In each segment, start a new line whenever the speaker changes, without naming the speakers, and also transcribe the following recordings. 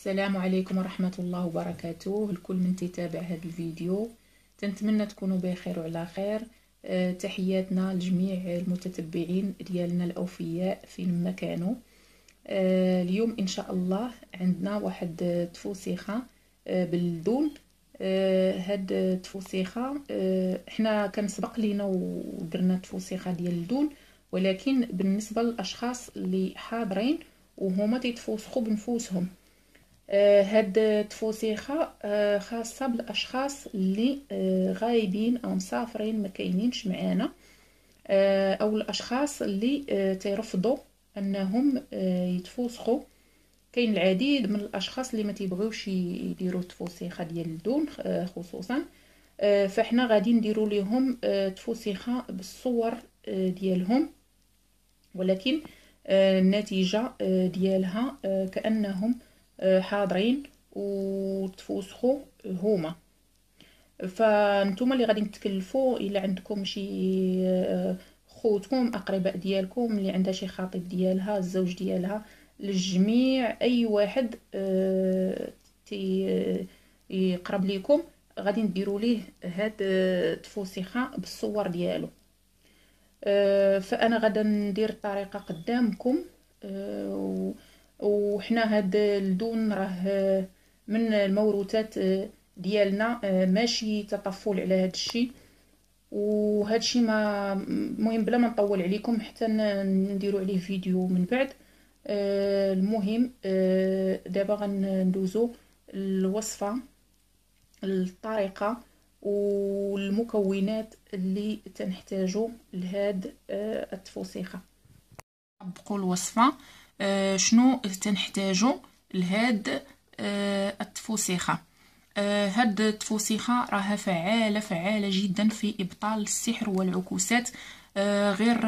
السلام عليكم ورحمة الله وبركاته. الكل من تتابع هذا الفيديو. تنتمنى تكونوا بخير وعلى خير. أه تحياتنا لجميع المتتبعين ديالنا الأوفياء فين ما كانوا أه اليوم إن شاء الله عندنا واحد تفوسيخة أه بالدون أه هاد التفوسيخه أه إحنا كان سبق لينا ودرنا تفوسيخة ديال الدون ولكن بالنسبة للأشخاص اللي حاضرين وهما تيتفوسخوا بنفوسهم. آه هاد التفوسيخة آه خاصة بالأشخاص اللي آه غايبين أو مسافرين ما كاينينش معانا. أو الأشخاص اللي تيرفضوا أنهم يتفوسخوا. كاين العديد من الأشخاص اللي ما تيبغيوش يديروا التفوسيخة ديال الدون خصوصا. فاحنا غادي نديروا لهم تفوسيخة بالصور ديالهم. ولكن النتيجة ديالها كأنهم حاضرين وتفوسخوا هما. فانتم اللي غادي تكلفوا إلا عندكم شي خوتكم أقرباء ديالكم اللي عندها شي خطيب ديالها الزوج ديالها للجميع أي واحد تي يقرب ليكم غادي نديروا ليه هاد التفوسيخه بالصور ديالو. فأنا غادا ندير الطريقة قدامكم وحنا هاد الدون راه من الموروثات ديالنا ماشي تطفل على هاد الشيء وهاد الشيء ما المهم بلا ما نطول عليكم حتى نديروا عليه فيديو من بعد. المهم دابا غندوزو الوصفة الطريقة والمكونات اللي تنحتاجو لهاد التفوسيخة. طبقوا الوصفة. شنو تنحتاجو لهاد التفوسيخة. هاد التفوسيخة راها فعالة فعالة جدا في إبطال السحر والعكوسات. غير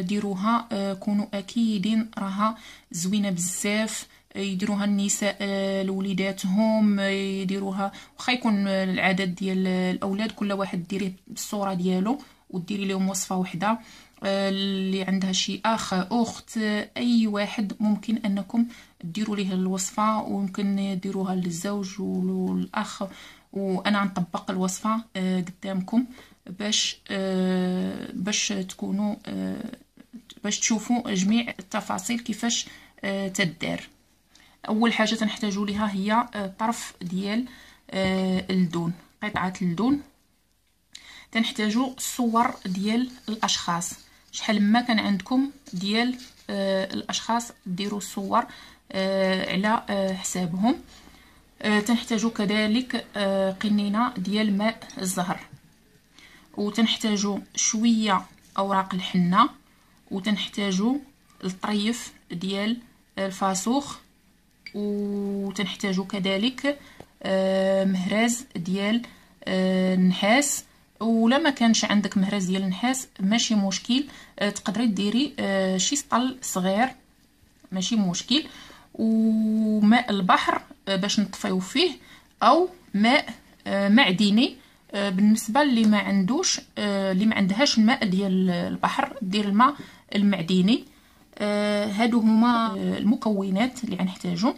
ديروها كونوا أكيدين راها زوينة بزاف. يديروها النساء لوليداتهم يديروها واخا يكون العدد ديال الأولاد كل واحد ديريه بالصورة ديالو وديري لهم وصفة وحدة. اللي عندها شي اخ أخت أي واحد ممكن أنكم ديروا ليه الوصفة وممكن ديروها للزوج والاخ وأنا غنطبق الوصفة قدامكم باش باش تكونوا باش تشوفوا جميع التفاصيل كيفاش تدار. أول حاجة تنحتاجوا ليها هي طرف ديال الدون قطعة الدون. تنحتاجوا الصور ديال الأشخاص. شحال ما كان عندكم ديال الأشخاص ديروا الصور على حسابهم. تنحتاجوا كذلك قنينة ديال ماء الزهر. وتنحتاجوا شوية أوراق الحنة. وتنحتاجوا الطريف ديال الفاسوخ وتنحتاجوا كذلك مهراز ديال النحاس. ولا ما كانش عندك مهراز ديال النحاس ماشي مشكل. تقدري ديري شي سطل صغير ماشي مشكل. وماء البحر باش نطفيو فيه أو ماء معدني. بالنسبة اللي ما عندوش اللي ما عندهاش الماء ديال البحر دير الماء المعدني. هادو هما المكونات اللي غنحتاجو.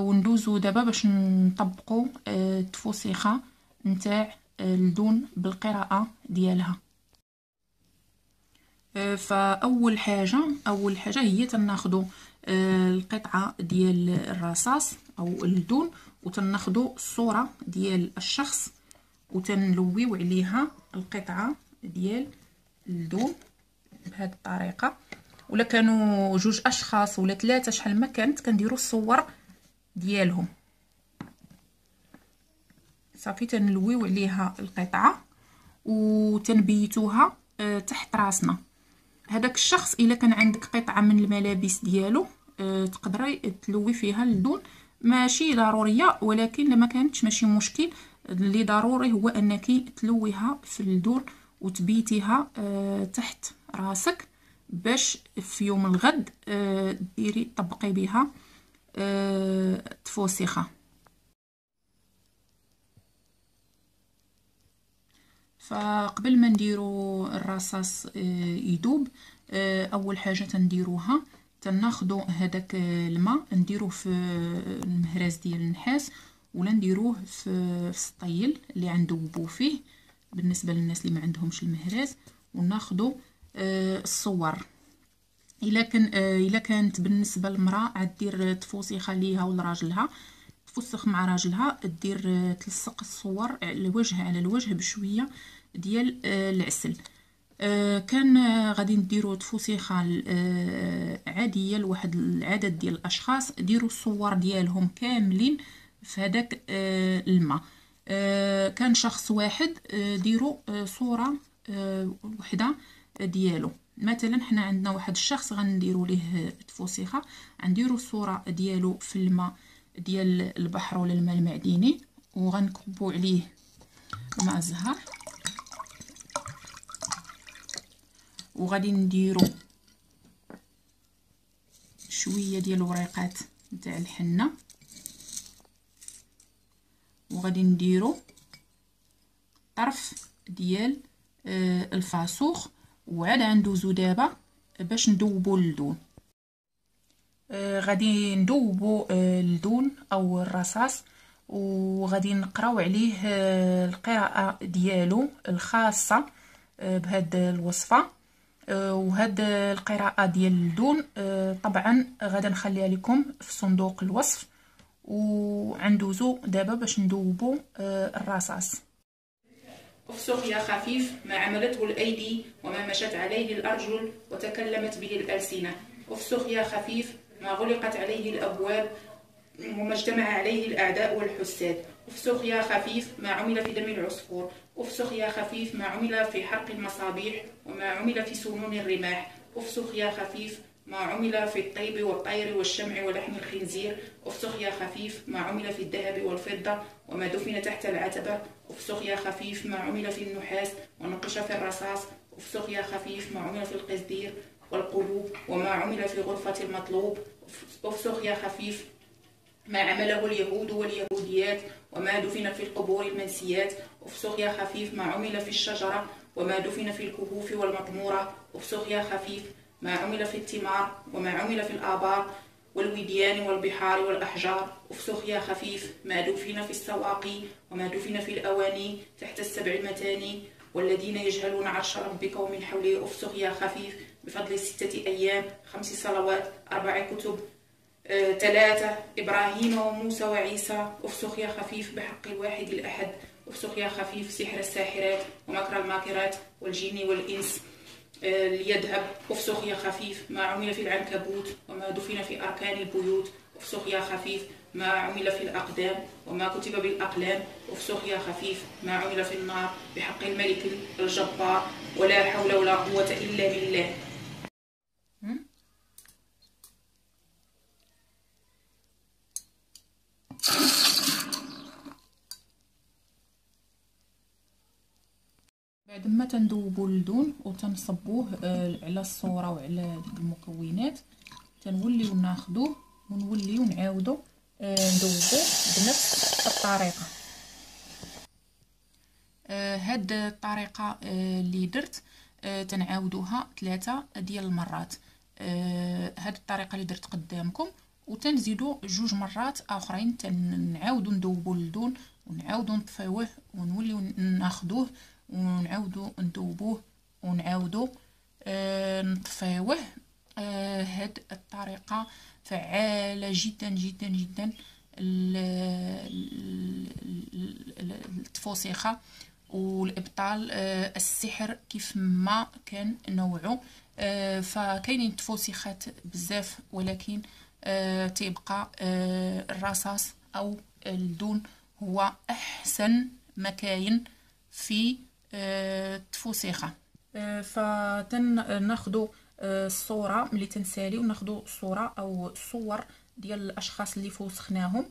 وندوزو دابا باش نطبقوا التفوسيخه نتاع الدون بالقراءة ديالها. فأول حاجة أول حاجة هي تناخذوا القطعة ديال الرصاص أو الدون وتناخذوا الصورة ديال الشخص وتنلويو عليها القطعة ديال الدون بهذه الطريقة. ولا كانوا جوج أشخاص ولا ثلاثة شحال ما كانت كنديروا الصور ديالهم. صافي تنلويو عليها القطعة وتنبيتوها تحت راسنا. هذاك الشخص إلا كان عندك قطعة من الملابس ديالو تقدري تلوي فيها اللون ماشي ضرورية ولكن لما كانتش ماشي مشكل اللي ضروري هو أنك تلويها في اللدون وتبيتيها تحت راسك باش في يوم الغد ديري طبقي بها تفوسخه فقبل ما نديرو الرصاص يذوب أول حاجة تنديروها تناخدو هذاك الماء نديروه في المهراز ديال النحاس ولا نديروه في السطيل اللي غندوبو فيه بالنسبة للناس اللي ما عندهمش المهراز وناخدو آه، الصور. إلا كان آه، إلا كانت بالنسبة للمرأة غدير تفوسيخه ليها ولا راجلها تفسخ مع راجلها دير آه، تلصق الصور على الوجه على الوجه بشوية ديال العسل. كان غادي نديرو تفوسيخة عادية لواحد العدد ديال الأشخاص ديروا الصور ديالهم كاملين في هذاك الماء. كان شخص واحد ديروا صورة وحدة ديالو. مثلا حنا عندنا واحد الشخص غنديرو ليه تفوسيخة غنديرو الصورة ديالو في الماء ديال البحر ولا الماء المعدني وغنكبو عليه ماء الزهر. وغادي نديرو شوية ديال الوريقات نتاع الحنة. وغادي نديرو طرف ديال آه، الفاسوخ وعاد غندوزو دابا باش ندوبو اللدون آه غادي ندوبو آه اللدون أو الرصاص. وغادي نقراو عليه آه القراءة ديالو الخاصة آه بهاد الوصفة. آه وهاد القراءة ديال اللدون آه طبعا غادي نخليها لكم في صندوق الوصف وعندوزو دابا باش ندوبو آه الرصاص.
أفسخ يا خفيف ما عملته الأيدي وما مشت عليه الأرجل وتكلمت به الألسنة. أفسخ يا خفيف ما غلقت عليه الأبواب وما اجتمع عليه الأعداء والحساد. افسخ يا خفيف ما عمل في دم العصفور. افسخ يا خفيف ما عمل في حرق المصابيح وما عمل في سنون الرماح. افسخ يا خفيف ما عمل في الطيب والطير والشمع ولحم الخنزير. افسخ يا خفيف ما عمل في الذهب والفضة وما دفن تحت العتبة. افسخ يا خفيف ما عمل في النحاس ونقش في الرصاص. افسخ يا خفيف ما عمل في القصدير والقلوب وما عمل في غرفة المطلوب. افسخ يا خفيف ما عمله اليهود واليهوديات وما دفن في القبور المنسيات. افسخ يا خفيف ما عمل في الشجرة وما دفن في الكهوف والمطمورة افسخ يا خفيف ما عمل في التمار وما عمل في الآبار والوديان والبحار والأحجار. افسخ يا خفيف ما دفن في السواقي وما دفن في الأواني تحت السبع المتاني. والذين يجهلون عرش ربك ومن حوله افسخ يا خفيف بفضل ستة أيام خمس صلوات أربع كتب. ثلاثة إبراهيم وموسى وعيسى افسخ يا خفيف بحق الواحد الأحد افسخ يا خفيف سحر الساحرات ومكر الماكرات والجن والإنس ليذهب افسخ يا خفيف ما عمل في العنكبوت وما دفن في أركان البيوت افسخ يا خفيف ما عمل في الأقدام وما كتب بالأقلام افسخ يا خفيف ما عمل في النار بحق الملك الجبار ولا حول ولا قوة إلا بالله.
بعد ما تندوبو اللدون وتنصبوه آه، على الصورة وعلى المكونات تنوليو ناخدوه ونوليو نعاودو آه، ندوبو بنفس الطريقة. آه، هاد الطريقة اللي درت تنعاودوها ثلاثة ديال المرات. هاد الطريقة اللي درت قدامكم وتنزيدو جوج مرات آخرين تنعاودو ندوبو اللدون ونعاودو نطفيوه ونوليو ناخدوه ونعاودو ندوبوه ونعاودو آه نطفيوه. آه هاد الطريقة فعالة جدا جدا جدا. التفوسيخة والإبطال آه السحر كيف ما كان نوعه آه فكاينين تفوسيخات بزاف ولكن آه تيبقى آه الرصاص أو الدون هو أحسن مكاين في تفوسيخة. آه، فتناخدو آه، الصورة ملي تنسالي وناخدو الصورة أو الصور ديال الأشخاص اللي فوسخناهم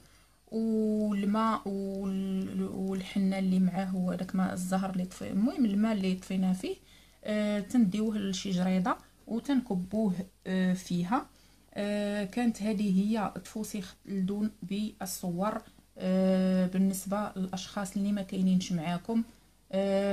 والماء والحنه اللي معاه هو داك ماء الزهر اللي طفي المهم الماء اللي طفيناه فيه آه تنديوه لشي جريدة وتنكبوه فيها. كانت هذه هي تفوسيخ اللدون بالصور بالنسبة للأشخاص اللي ما كاينينش معاكم.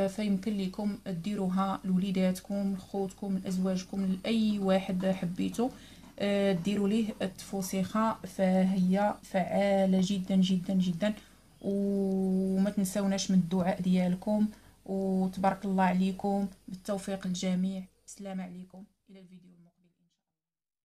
فيمكن لكم ديروها لوليداتكم لخوتكم لأزواجكم لأي واحد حبيتو. آه، ديروا ليه التفوسيخة فهي فعالة جدا جدا جدا. وما تنساوناش من الدعاء ديالكم. وتبارك الله عليكم. بالتوفيق الجميع. السلام عليكم. إلى الفيديو.